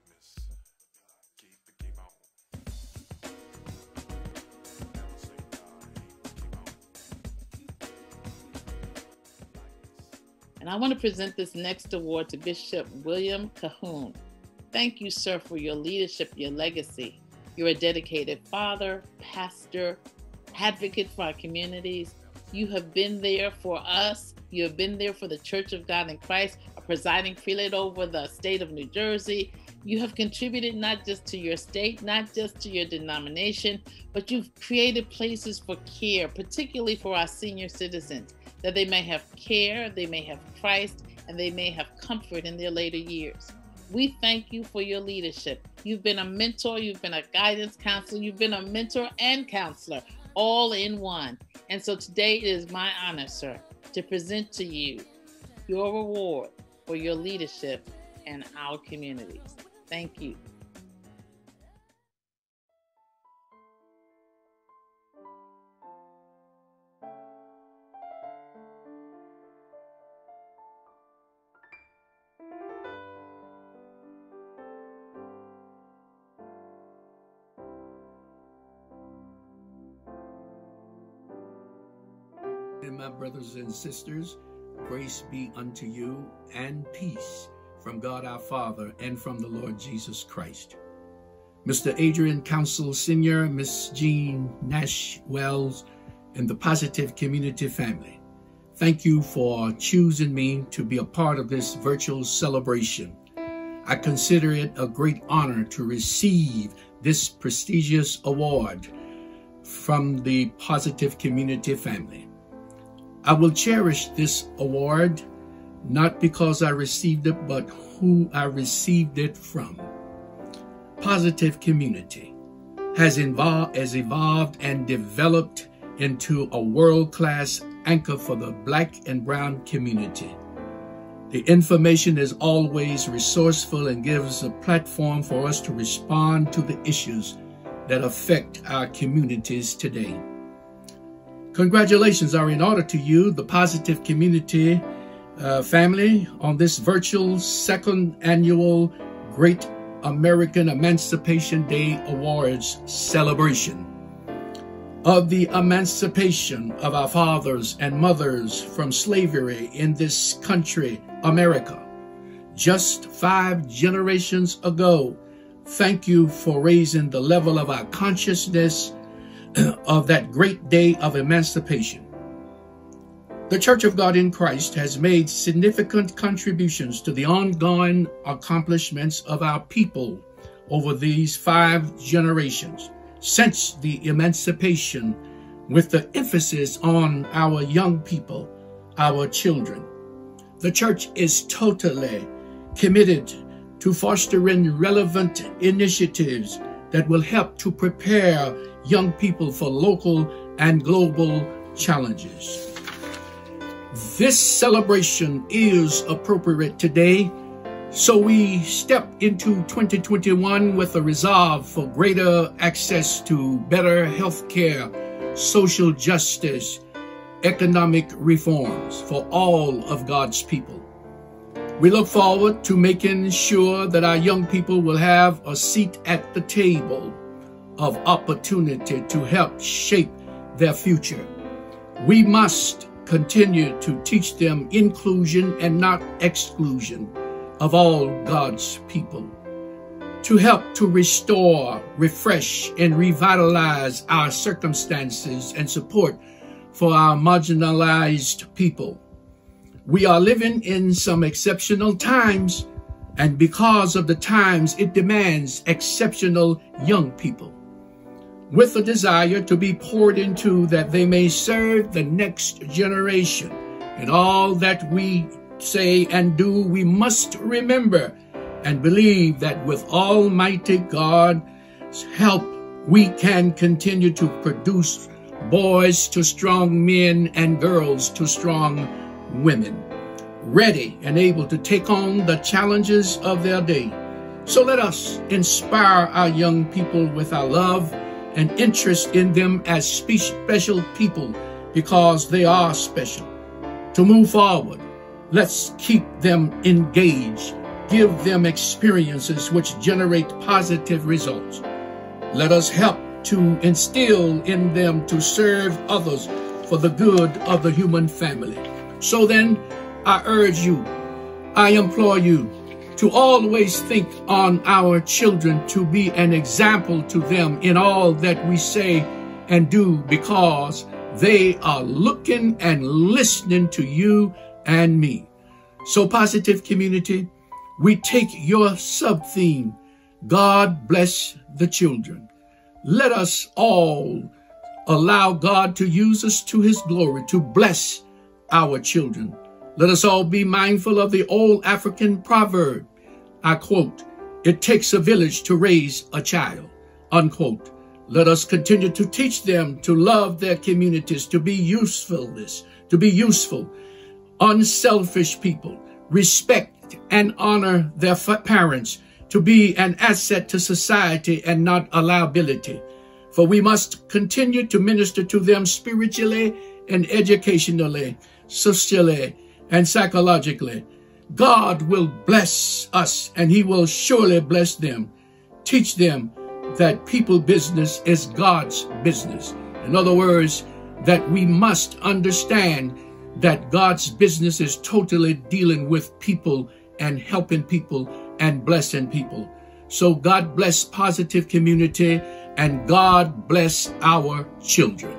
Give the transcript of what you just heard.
darkness. Keep on. And I want to present this next award to Bishop William Cahoon. Thank you, sir, for your leadership, your legacy. You're a dedicated father, pastor, advocate for our communities. You have been there for us. You have been there for the Church of God in Christ, presiding prelate over the state of New Jersey. You have contributed not just to your state, not just to your denomination, but you've created places for care, particularly for our senior citizens, that they may have care, they may have Christ, and they may have comfort in their later years. We thank you for your leadership. You've been a mentor, you've been a guidance counselor, you've been a mentor and counselor, all in one. And so today it is my honor, sir, to present to you your reward for your leadership in our communities. Thank you. And my brothers and sisters, grace be unto you and peace from God our Father and from the Lord Jesus Christ. Mr. Adrian Council Sr., Miss Jean Nash Wells, and the Positive Community family. Thank you for choosing me to be a part of this virtual celebration. I consider it a great honor to receive this prestigious award from the Positive Community family. I will cherish this award not because I received it, but who I received it from. Positive Community has, has evolved and developed into a world-class anchor for the black and brown community. The information is always resourceful and gives a platform for us to respond to the issues that affect our communities today. Congratulations are in order to you, the Positive Community uh, family, on this virtual second annual Great American Emancipation Day Awards celebration. Of the emancipation of our fathers and mothers from slavery in this country, America, just five generations ago, thank you for raising the level of our consciousness Uh, of that great day of emancipation. The Church of God in Christ has made significant contributions to the ongoing accomplishments of our people over these five generations since the emancipation with the emphasis on our young people, our children. The church is totally committed to fostering relevant initiatives that will help to prepare young people for local and global challenges. This celebration is appropriate today, so we step into 2021 with a resolve for greater access to better health care, social justice, economic reforms for all of God's people. We look forward to making sure that our young people will have a seat at the table of opportunity to help shape their future. We must continue to teach them inclusion and not exclusion of all God's people. To help to restore, refresh, and revitalize our circumstances and support for our marginalized people. We are living in some exceptional times, and because of the times, it demands exceptional young people with a desire to be poured into that they may serve the next generation. In all that we say and do, we must remember and believe that with Almighty God's help, we can continue to produce boys to strong men and girls to strong women, ready and able to take on the challenges of their day. So let us inspire our young people with our love and interest in them as special people because they are special. To move forward, let's keep them engaged give them experiences which generate positive results. Let us help to instill in them to serve others for the good of the human family. So then, I urge you, I implore you to always think on our children to be an example to them in all that we say and do because they are looking and listening to you and me. So, positive community, we take your sub theme, God bless the children. Let us all allow God to use us to his glory to bless our children. Let us all be mindful of the old African proverb. I quote, it takes a village to raise a child, unquote. Let us continue to teach them to love their communities, to be usefulness, to be useful, unselfish people, respect and honor their parents, to be an asset to society and not a liability. For we must continue to minister to them spiritually and educationally, socially, and psychologically. God will bless us and he will surely bless them. Teach them that people business is God's business. In other words, that we must understand that God's business is totally dealing with people and helping people and blessing people. So God bless positive community and God bless our children.